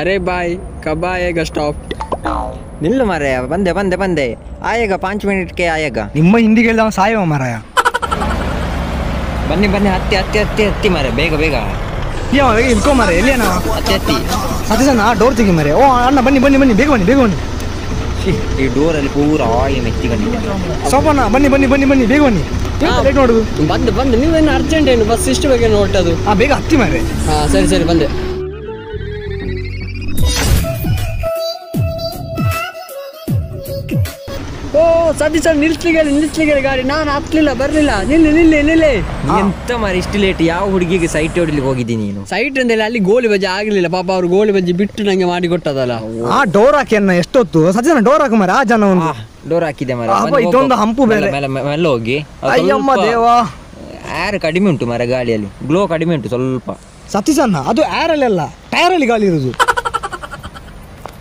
ಅರೆ ಬಾಯ್ ಕಬಾ ಏಗ ಸ್ಟಾಪ್ ನಿಲ್ಲು ಮಾರಾಯ ಬಂದೆ ಬಂದೆ ಬಂದೆ. ಆಯೇಗ ಪಾಂಚ್ ಮಿನಿಟ್ಗೆ ಆಯಗ. ನಿಮ್ಮ ಹಿಂದಿಗೆ ಹೇಳ್ದವ ಸಾಯವ ಮಾರಾಯ. ಬನ್ನಿ ಬನ್ನಿ ಹತ್ತಿ ಹತ್ತಿ ಹತ್ತಿ ಹತ್ತಿ ಮಾರೆ ಬೇಗ ಬೇಗ. ಯಾವ ಬೇಗ ಎಲ್ಲಿ ಅಣ್ಣ? ಹತ್ತಿ ಹತ್ತಿ. ಹತ್ತಿ ಸಣ್ಣ ಡೋರ್ ತೆಗಿ ಮಾರೆ ಓ ಅಣ್ಣ ಬನ್ನಿ ಬನ್ನಿ ಬನ್ನಿ ಬೇಗ ಬನ್ನಿ ಬೇಗ ಬನ್ನಿ. ಈ ಡೋರಲ್ಲಿ ಪೂರ ಆಯಿ ಮೆತ್ತಿಕೊಂಡಿದ್ದೆ ಸೋಪಣ್ಣ ಬನ್ನಿ ಬನ್ನಿ ಬನ್ನಿ ಬನ್ನಿ ಬೇಗ ಬನ್ನಿ. ಲೇಟ್ ನೋಡು ಬಂದು ಬಂದು. ನೀವೇನು ಅರ್ಜೆಂಟ್ ಏನು? ಬಸ್ ಇಷ್ಟು ಬೇಗ ನೋಟದು ಹಾಂ ಬೇಗ ಹತ್ತಿ ಮಾರೆ ಹಾಂ ಸರಿ ಸರಿ ಬಂದೆ. ಓ ಸತೀಶ್ ಸರ್ ನಿಲ್ಸ್ಲಿಗೆ ನಿಲ್ಸ್ಲಿಗೆ ಗಾಡಿ. ನಾನು ಹತ್ಲಿಲ್ಲ ಬರ್ಲಿಲ್ಲ. ನಿಲ್ಲಿ ನಿಲ್ಲಿ ನಿಲ್ಲಿ. ಎಂತ ಮಾರಿ ಇಷ್ಟು ಲೇಟ್ ಯಾವ ಹುಡುಗಿಗೆ ಸೈಟ್ ಹೊಡಿಲಿಕ್ಕೆ ಹೋಗಿದ್ದೀನಿ ನೀನು? ಸೈಟ್ ಅಂದ್ರೆ ಅಲ್ಲಿ ಗೋಲಿ ಬಜೆ ಆಗಲಿಲ್ಲ. ಪಾಪ ಅವ್ರು ಗೋಲಿ ಬಜೆ ಬಿಟ್ಟು ನಂಗೆ ಮಾಡಿ ಕೊಟ್ಟದಲ್ಲ. ಆ ಡೋರ್ ಹಾಕಿ ಅನ್ನ ಎಷ್ಟೊತ್ತು? ಸತೀಶಣ್ಣ ಡೋರ್ ಹಾಕು ಮಾರ ಆ ಜನ ಒಂದು. ಡೋರ್ ಹಾಕಿದೆ ಮಾರೆ ಇದೊಂದು. ಹಂಪು ಬೇರೆ. ಮೆಲ್ಲ ಹೋಗಿ. ಅಯ್ಯಮ್ಮ ದೇವಾ. ಏರ್ ಕಡಿಮೆ ಉಂಟು ಮಾರ ಗಾಳಿಯಲ್ಲಿ. ಗ್ಲೋ ಕಡಿಮೆ ಉಂಟು ಸ್ವಲ್ಪ. ಸತೀಶಣ್ಣ ಅದು ಏರಲ್ಲಿ ಅಲ್ಲ ಟೈರಲ್ಲಿ ಗಾಳಿ ಇರುದು.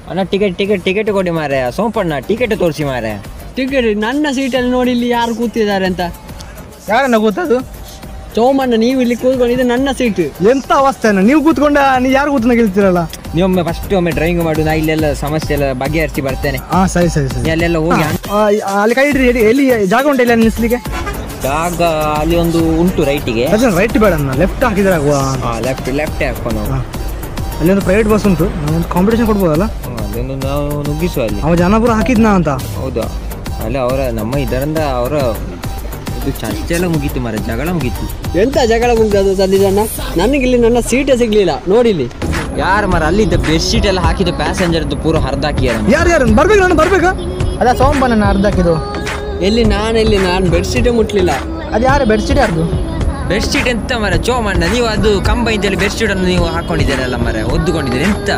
ಅಣ್ಣ ಟಿಕೆಟ್ ಟಿಕೆಟ್ ಟಿಕೆಟ್ ಕೊಡಿ ಮಾರೆ ಸೋಂಪಣ್ಣ ಟಿಕೆಟ್ ತೋರಿಸಿ ಮಾರೆ ಟಿಕೆಟ್ ನನ್ನ ಸೀಟಲ್ಲಿ ನೋಡಿ ಇಲ್ಲಿ ಯಾರು ಕೂತಿದ್ದಾರೆ ಅಂತ. ಯಾರನ್ನ ಗೊತ್ತದು ಸೋಮಣ್ಣ ನೀವು ಇಲ್ಲಿ ಕೂತ್ಕೊಂಡು ಇದು ನನ್ನ ಸೀಟ್ ಎಂತ ಅವಸ್ಥೆ ನೀವು ಕೂತ್ಕೊಂಡ ನೀವು ಯಾರು ಕೂತ್ಕೊಂಡು ಗೆಲ್ತಿರಲ್ಲ ನೀವೊಮ್ಮೆ ಫಸ್ಟ್ ಒಮ್ಮೆ ಡ್ರೈವಿಂಗ್ ಮಾಡು ನಾ ಇಲ್ಲೆಲ್ಲ ಸಮಸ್ಯೆ ಎಲ್ಲ ಬಗೆಹರಿಸಿ ಬರ್ತೇನೆ. ಹಾ ಸರಿ ಸರಿ ಸರಿ. ನೀ ಅಲ್ಲೆಲ್ಲ ಹೋಗಿ ಆ, ಅಲ್ಲಿ ಕೈ ಇಡ್ರಿ ಎಲ್ಲಿ- ಎಲ್ಲಿ ಜಾಗ ಉಂಟು ಇಲ್ಲ ನಿಲ್ಲಿಸ್ಲಿಕ್ಕೆ ಜಾಗ ಅಲ್ಲಿ ಒಂದು ಉಂಟು ರೈಟಿಗೆ ಅದನ್ನ ರೈಟ್ ಬೇಡ ಲೆಫ್ಟ್ ಹಾಕಿದ್ರೆ ಆಗುವ. ಲೆಫ್ಟ್ ಲೆಫ್ಟ್ ಹಾಕೊಂಡು ಹಾ. ಅಲ್ಲಿ ಒಂದು ಪ್ರೈವೇಟ್ ಬಸ್ ಉಂಟು ನಾವೊಂದು ಕಾಂಪಿಟೇಷನ್ ಕೊಡ್ಬೋದಲ್ಲ? ಅದನ್ನು ನಾವು ನುಗ್ಗಿಸುವ ಅಲ್ಲಿ. ಅವ ಜನಪುರ ಹಾಕಿದ್ನಾ ಅಂತ? ಹೌದಾ? ಅಲ್ಲಿ ಅವರ ನಮ್ಮ ಇದರಿಂದ ಅವರ ಇದು ಚರ್ಚೆ ಎಲ್ಲ ಮುಗೀತು ಮರ ಜಗಳ ಮುಗೀತು. ಎಂತ ಜಗಳ ಮುಗ್ದದು ಅದು ಅಣ್ಣ? ನನಗೆ ಇಲ್ಲಿ ನನ್ನ ಸೀಟೇ ಸಿಗ್ಲಿಲ್ಲ. ನೋಡಿಲಿ ಯಾರು ಮರ ಅಲ್ಲಿಂದ ಬೆಡ್ ಶೀಟ್ ಎಲ್ಲ ಹಾಕಿದ ಪ್ಯಾಸೆಂಜರ್ದು ಪೂರ ಹರಿದಾಕಿಯಾರ ಯಾರು ಯಾರು? ಬರ್ಬೇಕು ನಾನು ಬರ್ಬೇಕು. ಅದ ಸೋಮಪ್ಪನ ಅರ್ಧ ಹಾಕಿದ್ದು ಎಲ್ಲಿ ನಾನು ಎಲ್ಲಿ ನಾನು? ಬೆಡ್ ಶೀಟೇ ಮುಟ್ಲಿಲ್ಲ. ಅದು ಯಾರು ಬೆಡ್ಶೀಟ್ ಯಾರ್ದು? ಬೆಡ್ಶೀಟ್ ಎಂತ ಮರ ಚೋಮಣ್ಣ ನೀವು ಅದು ಕಂಬ ಬೆಡ್ ಶೀಟ್ ಅನ್ನು ನೀವು ಹಾಕೊಂಡಿದ್ದೀರಲ್ಲ ಮರ ಒದ್ದುಕೊಂಡಿದ್ದೀರಿ ಎಂತ?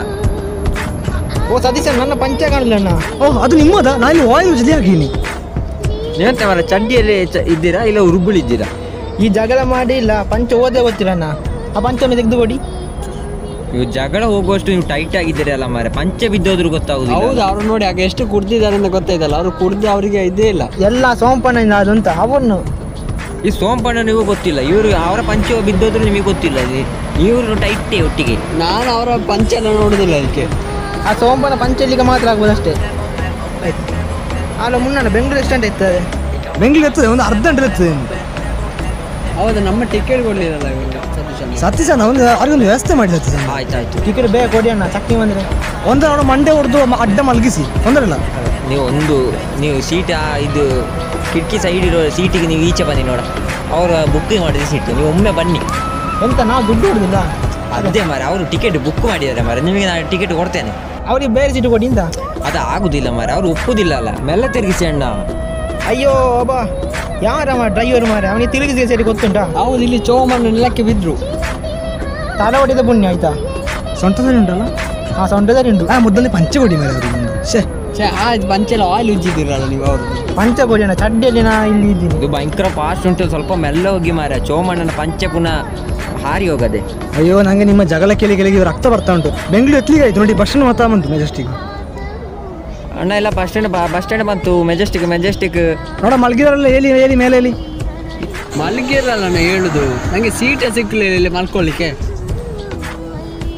ಓ ಸತೀಶ ನನ್ನ ಪಂಚ ಕಾಣಲಣ್ಣ ಅಣ್ಣ. ಓ ಅದು ನಿಮ್ಮದ? ನಾನು ವಾಯು ಜೊತೆ ಹಾಕೀನಿ ನೀವೆಂತ ಮರ ಚಡ್ಡಿಯಲ್ಲಿ ಚ- ಇದ್ದೀರಾ ಇಲ್ಲ ಉರುಬುಳಿದ್ದೀರಾ ಈ ಜಗಳ ಮಾಡಿ ಇಲ್ಲ ಪಂಚ ಓದೇ ಗೊತ್ತಿಲ್ಲ ಆ ಪಂಚವನ್ನು ತೆಗೆದು ಕೊಡಿ ನೀವು ಜಗಳ ಹೋಗುವಷ್ಟು ನೀವು ಟೈಟ್ ಆಗಿದ್ದೀರಿ ಅಲ್ಲ ಮಾರೆ ಪಂಚೆ ಬಿದ್ದೋದ್ರು ಗೊತ್ತಾಗುದಿಲ್ಲ. ಹೌದು ಅವ್ರು ನೋಡಿ ಆಗ ಎಷ್ಟು ಕುಡ್ದಿದ್ದಾರೆ ಅಂತ ಗೊತ್ತಾಯ್ತಲ್ಲ ಅವರು ಕುಡ್ದು ಅವರಿಗೆ ಇದೇ ಇಲ್ಲ. ಎಲ್ಲ ಸೋಮಪ್ಪನ ಅದಂತ ಅವನು. ಈ ಸೋಂಪಣ್ಣ ನೀವು ಗೊತ್ತಿಲ್ಲ. ಇವರು ಅವರ ಪಂಚೆ ಬಿದ್ದೋದ್ರು ನಿಮಗೆ ಗೊತ್ತಿಲ್ಲ. ಇವರು ಟೈಟೇ ಒಟ್ಟಿಗೆ. ನಾನು ಅವರ ಪಂಚ ಎಲ್ಲ ನೋಡುದಿಲ್ಲ ಅದಕ್ಕೆ ಆ ಸೋಮವಾರ ಪಂಚಲಿಗೆ ಮಾತ್ರ ಆಗ್ಬೋದು ಅಷ್ಟೇ. ಅಲ್ಲ ಮುನ್ನ ಬೆಂಗಳೂರು ಎಷ್ಟಂಟ ಇರ್ತದೆ ಬೆಂಗಳೂರು ಇರ್ತದೆ ಒಂದು ಅರ್ಧ ಗಂಟೆ ಇರ್ತದೆ ಹೌದು ನಮ್ಮ ಟಿಕೆಟ್ ಕೊಡ್ಲಿಲ್ಲ ಸತೀಶ್ ಅಣ್ಣ ಒಂದು ಅವ್ರಿಗೊಂದು ವ್ಯವಸ್ಥೆ ಮಾಡಿ ಸತೀಶ್ ಅಣ್ಣ ಆಯ್ತಾಯ್ತು. ಟಿಕೆಟ್ ಬೇಗ ಕೊಡಿ ಅಣ್ಣ ಚಕ್ನಿ ಬಂದರೆ. ಒಂದು ಅವನು ಮಂಡೆ ಹೊಡೆದು ಅಡ್ಡ ಮಲಗಿಸಿ. ತೊಂದರೆಲ್ಲ ನೀವು ಒಂದು ನೀವು ಸೀಟ್ ಇದು ಕಿಟಕಿ ಸೈಡ್ ಇರೋ ಸೀಟಿಗೆ ನೀವು ಈಚೆ ಬನ್ನಿ ನೋಡ. ಅವರು ಬುಕ್ಕಿಂಗ್ ಮಾಡಿದ ಸೀಟ್ ನೀವು ಒಮ್ಮೆ ಬನ್ನಿ. ಎಂತ ನಾವು ದುಡ್ಡು ಹೊಡೆದಿಲ್ಲ ಅದೇ ಮಾರೆ ಅವರು ಟಿಕೆಟ್ ಬುಕ್ ಮಾಡಿದ್ದಾರೆ ಮಾರೆ. ನಿಮಗೆ ನಾನು ಟಿಕೆಟ್ ಕೊಡ್ತೇನೆ. ಅವ್ರಿಗೆ ಬೇರೆ ಸೀಟು ಕೊಡಿ ಅಂತ ಅದು ಆಗುದಿಲ್ಲ ಮಾರೆ ಅವ್ರು ಒಪ್ಪುದಿಲ್ಲ ಅಲ್ಲ. ಮೆಲ್ಲ ತಿರುಗಿಸಿ ಅಣ್ಣ. ಅಯ್ಯೋ ಅಬ್ಬ. ಯಾರಮ್ಮ ಡ್ರೈವರ್ ಮಾರೆ ಅವನಿಗೆ ತಿರುಗಿಸಿ ಸರಿ ಗೊತ್ತುಂಟಾ? ಹೌದು ಇಲ್ಲಿ ಚೋಮಣ್ಣ ನೆಲಕ್ಕೆ ಬಿದ್ರು. ತಲೆ ಹೊಡೆದ ಪುಣ್ಯ ಆಯ್ತಾ? ಸೊಂಟದಲ್ಲಿ ಉಂಟಲ್ಲ? ಹಾಂ ಸೊಂಟದಲ್ಲಿ ಉಂಟು. ಹಾಂ ಮುದ್ದಲ್ಲಿ ಪಂಚೆ ಕೊಡಿ ಮೇಲೆ ಅವರು ಒಂದು. ಶೇ ಆ ಆಯ್ತು ಪಂಚೆಲ್ಲ ಆಯಿಲ್ ಉಜ್ಜಿದ್ದೀರಲ್ಲ ನೀವು ಅವರು. ಪಂಚೆ ಕೊಡಿ ಅಣ್ಣ ಚಡ್ಡಿಯಲ್ಲಿ ನಾ ಇಲ್ಲಿ ಇದ್ದೀನಿ. ಇದು ಭಯಂಕರ ಫಾಸ್ಟ್ ಉಂಟು ಸ್ವಲ್ಪ ಮೆಲ್ಲ ಹೋಗಿ ಮಾರೆ ಚೋಮಣ್ಣನ ಪಂಚೆ ಪುನಃ. ಹಾರಿ ಹೋಗದೆ. ಅಯ್ಯೋ ನಂಗೆ ನಿಮ್ಮ ಜಗಳ ಕೇಳಿ ಕೇಳಿ ರಕ್ತ ಬರ್ತಾ ಉಂಟು. ಬೆಂಗಳೂರು ಎತ್ಲಿಗೆ ಆಯ್ತು ನೋಡಿ ಬಸ್ ಸ್ಟ್ಯಾಂಡ್ ಮಾತಾ ಬಂತು ಮೆಜೆಸ್ಟಿಕ್. ಅಣ್ಣ ಎಲ್ಲ ಬಸ್ ಸ್ಟ್ಯಾಂಡ್ ಬಸ್ ಸ್ಟ್ಯಾಂಡ್ ಬಂತು ಮೆಜೆಸ್ಟಿಕ್ ಮೆಜೆಸ್ಟಿಕ್. ನೋಡ ಮಲ್ಗಿರಲ್ಲ ಹೇಳಿ ಹೇಳಿ ಮೇಲೆ ಹೇಳಿ ಮಲಗಿರಲ್ಲ ನಾನು ಹೇಳುದು ನನಗೆ ಸೀಟೇ ಸಿಕ್ಕಲಿಲ್ಲ ಇಲ್ಲಿ ಮಲ್ಕೊಳ್ಳಿಕ್ಕೆ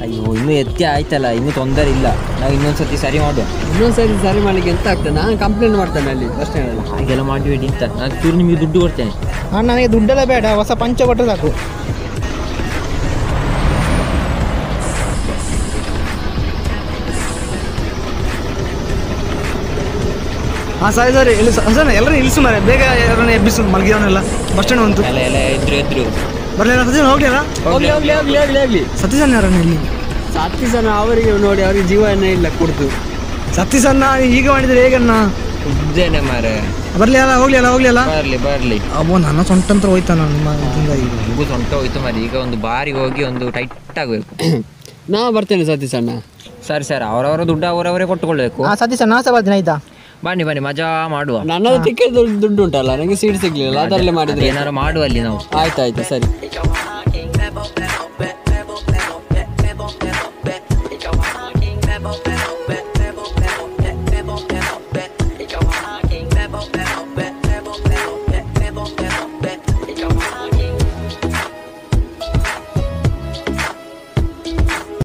ಅಯ್ಯೋ ಇನ್ನೂ ಎತ್ತಿ ಆಯ್ತಲ್ಲ ಇನ್ನೂ ತೊಂದರೆ ಇಲ್ಲ. ನಾವು ಇನ್ನೊಂದ್ಸತಿ ಸರಿ ಮಾಡುವ ಇನ್ನೊಂದ್ಸರಿ ಸರಿ ಮಾಡಲಿಕ್ಕೆ ಎಂತ ಆಗ್ತದೆ? ನಾನು ಕಂಪ್ಲೇಂಟ್ ಮಾಡ್ತೇನೆ ಅಲ್ಲಿ ಬಸ್ ಸ್ಟ್ಯಾಂಡಲ್ಲಿ ಹಾಗೆಲ್ಲ ಮಾಡಬೇಡಿ ಅಂತ. ನಾನು ಚೂರು ನಿಮಗೆ ದುಡ್ಡು ಕೊಡ್ತೇನೆ. ಹಾಂ ನನಗೆ ದುಡ್ಡೆಲ್ಲ ಬೇಡ ಹೊಸ ಪಂಚ ಕೊಟ್ಟರೆ ಸಾಕು. ಹಾಂ ಸರಿ ಸರಿ ಇಲ್ಲಿ ಸರ್ ಎಲ್ಲರೂ ಇಳಿಸು ಮರೆ ಬೇಗ ಯಾರನ್ನ ಎಬ್ಬಿಸು ಮಲಗಿರೋನೆಲ್ಲ ಬಸ್ ಸ್ಟ್ಯಾಂಡ್ ಬಂತು. ಎಲ್ಲ ಎಲ್ಲ ಎದ್ರು ಎದ್ರು. ಬರಲಿಲ್ಲ ಸತೀಶ್ ಹೋಗ್ಲಿಲ್ಲ ಹೋಗ್ಲಿ ಹೋಗ್ಲಿ ಹೋಗ್ಲಿ ಹೋಗ್ಲಿ ಹೋಗ್ಲಿ ಸತೀಶನ್ ಯಾರನ್ನ ಇಲ್ಲಿ? ಸಲ ಅವರಿಗೆ ನೋಡಿ ಅವ್ರಿಗೆ ಜೀವನ ಇಲ್ಲ ಕುಡ್ದು. ಸತೀಶನ್ನ ಈಗ ಮಾಡಿದ್ರೆ ಹೇಗನ್ನ ಇದ್ದೇನೆ ಮಾರೆ ಬರ್ಲಿ ಅಲ್ಲ ಹೋಗ್ಲಿ ಅಲ್ಲ ಹೋಗ್ಲಿ ಅಲ್ಲ ಬರ್ಲಿ ಬರ್ಲಿ. ಅಬ್ಬೋ ನನ್ನ ಸೊಂಟ ಅಂತ ಹೋಯ್ತಾ ನಿಮ್ಮ ನಿಮಗೂ ಸೊಂಟ ಹೋಯ್ತು ಮಾರೆ ಈಗ ಒಂದು ಬಾರಿ ಹೋಗಿ ಒಂದು ಟೈಟ್ ಆಗಬೇಕು. ನಾ ಬರ್ತೇನೆ ಸತೀಶ್ ಅಣ್ಣ. ಸರಿ ಸರ್. ಅವರವರ ದುಡ್ಡು ಅವರವರೇ ಕೊಟ್ಟುಕೊಳ್ಬೇಕು. ಆ ಸತೀಶ ನಾ ಸಹ ಬರ್ತೀನಿ ಆಯ್ತಾ? ಬನ್ನಿ ಬನ್ನಿ ಮಜಾ ಮಾಡುವ. ನನ್ನ ಟಿಕೆಟ್ ದುಡ್ಡು ಉಂಟಲ್ಲ ನನಗೆ ಸೀಟ್ ಸಿಗ್ಲಿಲ್ಲ ಅದರಲ್ಲಿ ಮಾಡಿದ್ರೆ ಏನಾರು ಮಾಡುವಲ್ಲಿ ನಾವು. ಆಯ್ತು ಆಯ್ತು ಸರಿ.